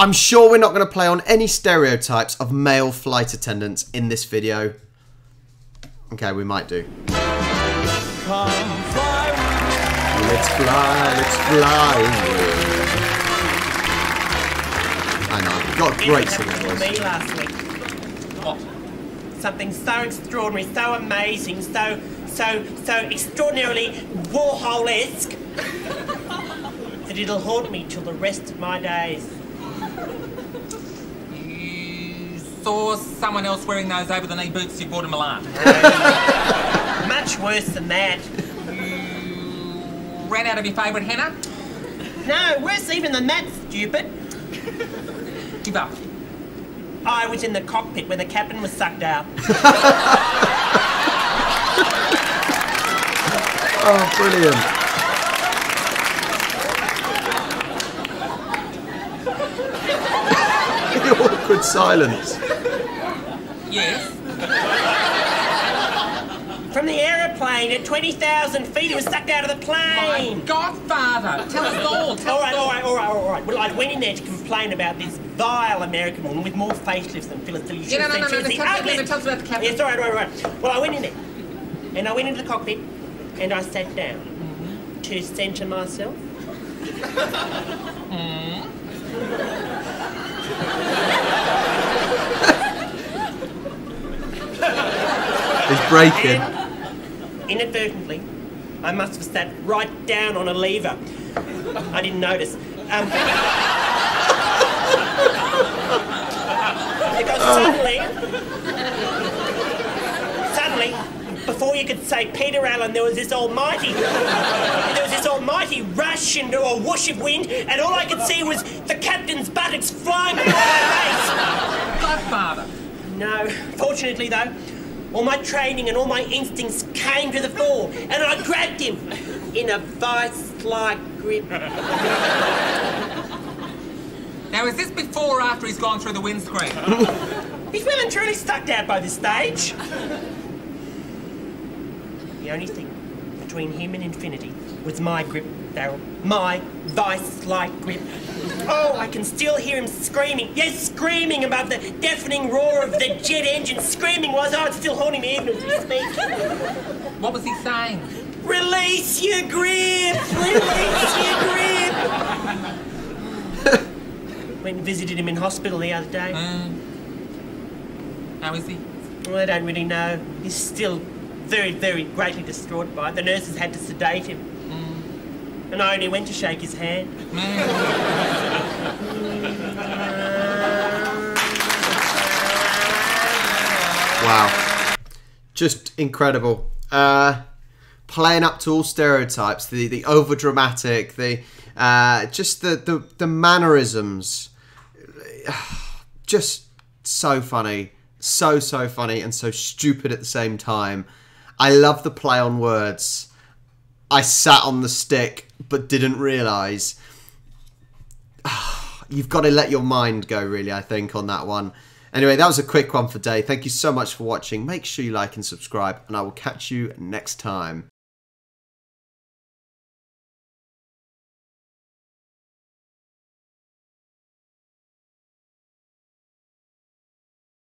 I'm sure we're not going to play on any stereotypes of male flight attendants in this video. Okay, we might do. Come fly Let's fly, let's fly away. I know, you've got great singing happened voice. me last week. What? Something so extraordinary, so amazing, so, so, so extraordinarily Warhol-esque that it'll haunt me till the rest of my days. You saw someone else wearing those over the knee boots you bought in Milan. Much worse than that. You Ran out of your favourite henna? No, worse even than that, stupid. Give up. I was in the cockpit when the captain was sucked out. Oh, brilliant. The awkward silence. Yes. From the aeroplane at 20,000 feet, it was sucked out of the My plane. godfather. Tell us all. Tell All us right, all right, all right, all right. Well, I went in there to complain about this vile American woman with more facelifts than Phyllis Diller. You Yeah, no, should no, have no, no, she tell was us- the ugliest- tell us about the captain. Yes, all right, all right, all right. Well, I went in there, and I went into the cockpit, and I sat down to centre myself. Mm-hmm. He's breaking. And inadvertently, I must have sat right down on a lever. I didn't notice. Um, because suddenly, suddenly, before you could say Peter Allen, there was this almighty, this almighty rush into a whoosh of wind, and all I could see was the captain's buttocks flying above my face. Godfather. No, fortunately though, all my training and all my instincts came to the fore, and I grabbed him in a vice-like grip. Now, is this before or after he's gone through the windscreen? He's well and truly stuck out by this stage. The only thing between him and infinity was my grip, Daryl. My vice-like grip. Oh, I can still hear him screaming. Yes, screaming above the deafening roar of the jet engine. Screaming was oh, it's still haunting me even as we speak. What was he saying? Release your grip! Release your grip! Went and visited him in hospital the other day. Mm. How is he? Well, I don't really know. He's still very, very greatly distraught by it. The nurses had to sedate him. And I only went to shake his hand. Wow. Just incredible. Uh, playing up to all stereotypes, the, the over dramatic, the uh, just the, the, the mannerisms. Just so funny. So, so funny and so stupid at the same time. I love the play on words. I sat on the stick but didn't realise. You've got to let your mind go, really, I think, on that one. Anyway, that was a quick one for Day. Thank you so much for watching. Make sure you like and subscribe, and I will catch you next time.